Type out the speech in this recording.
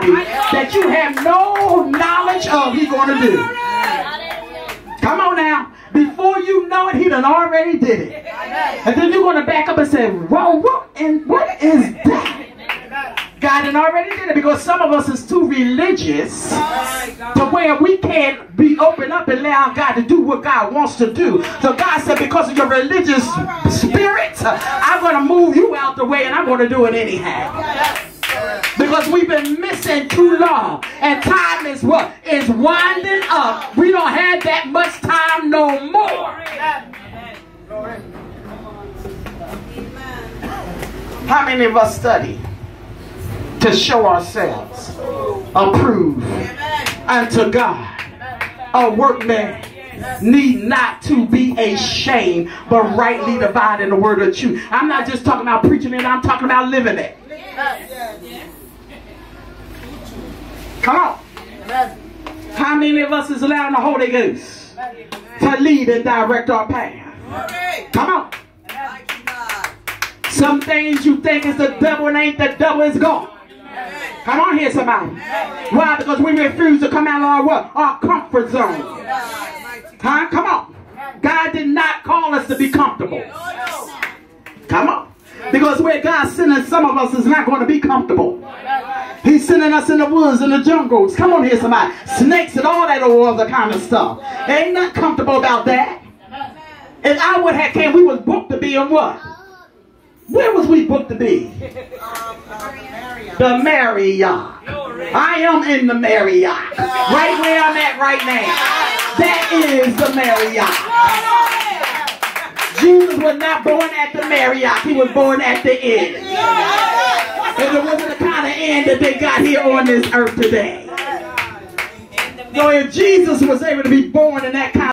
that you have no knowledge of He's going to do. Come on now. Before you know it, he done already did it. And then you're going to back up and say, whoa, what, and what is that? God done already did it because some of us is too religious to where we can't be open up and allow God to do what God wants to do. So God said, because of your religious spirit, I'm going to move you out the way and I'm going to do it anyhow. Because we've been missing too long. And time is what? Is winding up. We don't have that much time no more. How many of us study to show ourselves approved unto God? A workman need not to be ashamed, but rightly dividing the word of truth. I'm not just talking about preaching it, I'm talking about living it. Come on. How many of us is allowing the Holy Ghost to lead and direct our path? Come on. Some things you think is the devil and ain't the devil is gone. Come on here, somebody. Why? Because we refuse to come out of our what? Our comfort zone. Huh? Come on. God did not call us to be comfortable. Come on. Because where God's sending some of us is not going to be comfortable. He's sending us in the woods in the jungles. Come on here, somebody. Snakes and all that old other kind of stuff. Ain't not comfortable about that. And I would have came, we was booked to be in what? Where was we booked to be? The Marriott. I am in the Marriott. Right where I'm at right now. That is the Marriott. Jesus was not born at the Marriott. He was born at the inn. That they got here on this earth today. So if Jesus was able to be born in that kind